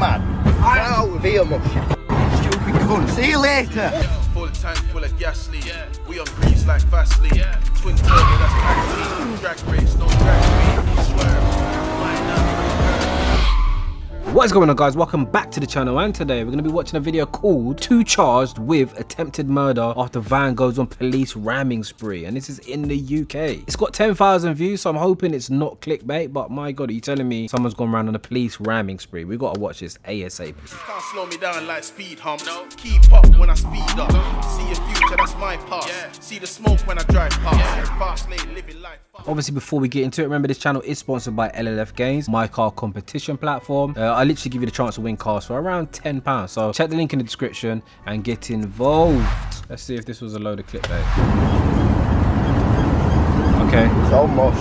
mad? Get out of here, mush. Stupid cunt. See you later. Full tank full of gas leak. We on grease like Vaseline. Twin turbo, that's tag team. Drag race, no drag me. What is going on guys? Welcome back to the channel and today we're going to be watching a video called Two Charged with Attempted Murder After Van Goes on Police Ramming Spree and this is in the UK. It's got 10,000 views so I'm hoping it's not clickbait but my god are you telling me someone's gone around on a police ramming spree? We got to watch this ASAP. Can't slow me down like speed humps. Keep up when I speed up. See your future, that's my past. See the smoke when I drive past. Fast lane, living life. Obviously before we get into it remember this channel is sponsored by LLF Games, my car competition platform. Uh, I literally give you the chance to win cars for around £10 so check the link in the description and get involved. Let's see if this was a load of clickbait. Okay. So mush.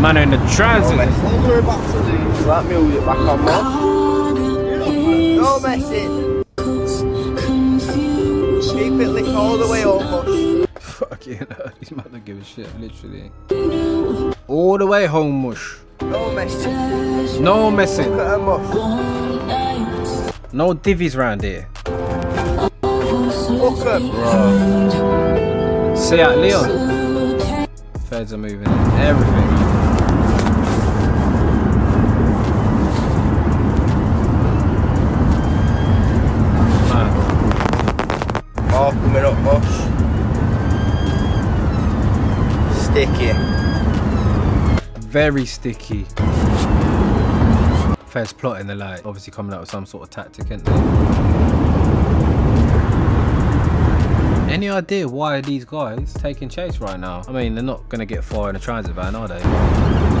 Man in the transit. Don't worry about to leave. That music back on. No messing. Keep it lit all the way home, hell, these man don't give a shit, literally. All the way home, mush. No messing. No messing. No divvies round here. Her. See out, Leon. Feds are moving in. Everything. Man, Oh, coming up, mush. Sticky. very sticky. First plot in the light. Obviously coming out with some sort of tactic, ain't they? Any idea why these guys taking chase right now? I mean, they're not gonna get far in a transit van, are they?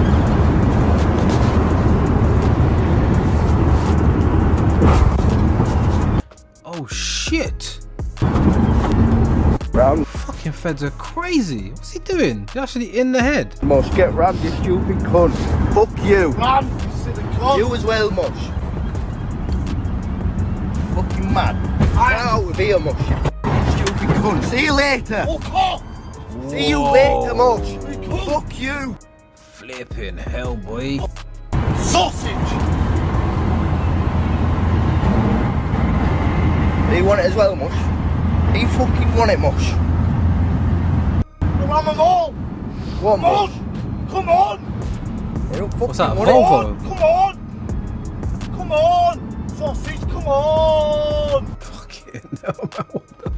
Feds are crazy. What's he doing? He's actually in the head. Mush, get rammed, you stupid cunt. Fuck you. Man, you. You as well, Mush. Fucking mad. Get out of here, Mush. you Stupid cunt. See you later. Fuck. See you later, Mush. Fuck you. Flipping hell, boy. Sausage. Do you want it as well, Mush? Do you fucking want it, Mush? I'm a mole. What, Mush? Come on. You don't What's that, want it. Volvo? Come on. Come on. Sausage, come on. Fucking hell, man. What the fuck?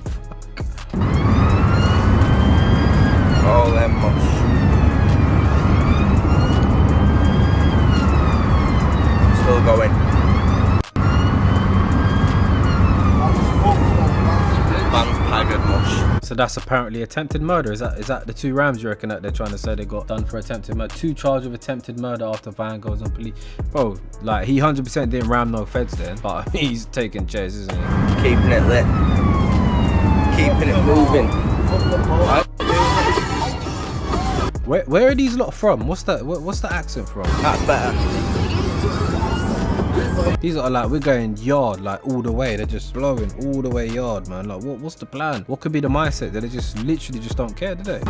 Oh, then, Mush. Still going. So that's apparently attempted murder. Is that is that the two rams you reckon that they're trying to say they got done for attempted murder? Two charged with attempted murder after van goes on police. Bro, like he 100% didn't ram no feds then, but he's taking chase, isn't he? Keeping it lit. Keeping it moving. Where where are these lot from? What's that? What, what's the accent from? That's better. These are like we're going yard like all the way. They're just blowing all the way yard, man. Like what what's the plan? What could be the mindset? That they just literally just don't care, do they?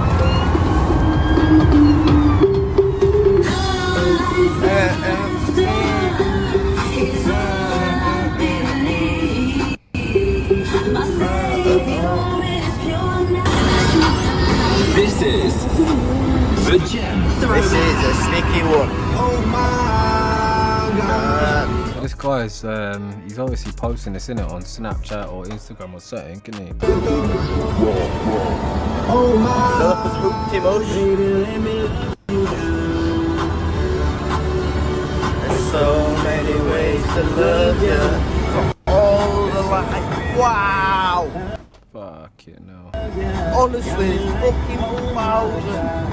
This is the gem. This is a sticky one. Uh, This guy's um he's obviously posting this in it on Snapchat or Instagram or something, can he? Philippa's hoopty mush. There's so many ways to love you. All the light. Wow. Fuck you know. Honestly, it's fucking thousand.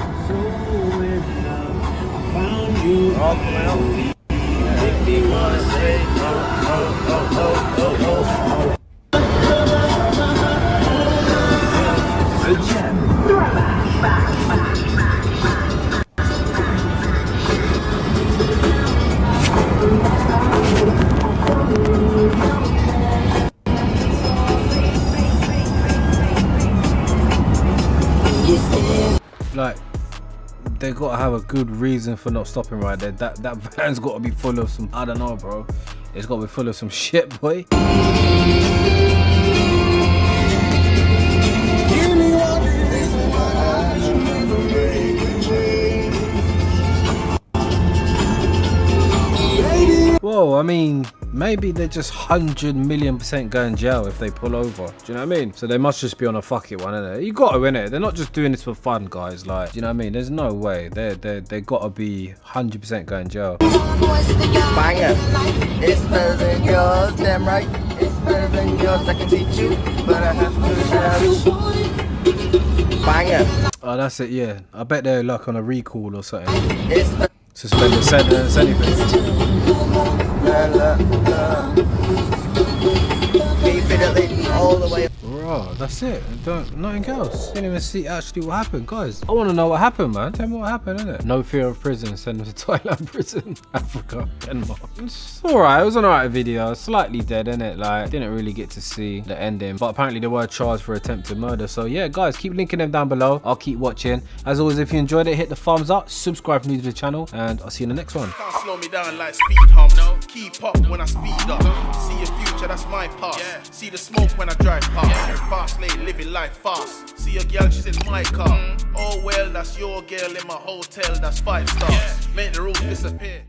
Oh, coming up. Make me wanna say, oh, oh, oh. Like they gotta have a good reason for not stopping right there. That that van's gotta be full of some I don't know, bro. It's gotta be full of some shit, boy. Whoa, I mean, maybe they're just 100 million percent going jail if they pull over. Do you know what I mean? So they must just be on a fuck it one, innit? You gotta, innit? They're not just doing this for fun, guys. Like, do you know what I mean? There's no way. They're, they're, they gotta be 100% going jail. Banger. It's better than yours, damn right. It's better than yours. I can teach you, but I have to shout. Banger. Oh, that's it, yeah. I bet they're like on a recall or something. Suspended sentence, la la. Keep it all the way. Bro, that's it. Don't nothing else. Didn't even see actually what happened, guys. I want to know what happened, man. Tell me what happened, innit? No fear of prison. Send them to Thailand prison, Africa, Denmark. It's alright. It was an alright video. Slightly dead, innit? Like didn't really get to see the ending, but apparently they were charged for attempted murder. So yeah, guys, keep linking them down below. I'll keep watching. As always, if you enjoyed it, hit the thumbs up, subscribe new to the channel, and I'll see you in the next one. My past. See the smoke when I drive past. Fast lane, living life fast. See a girl, she's in my car. Mm-hmm. Oh well, that's your girl in my hotel, that's five stars. Make the rules disappear.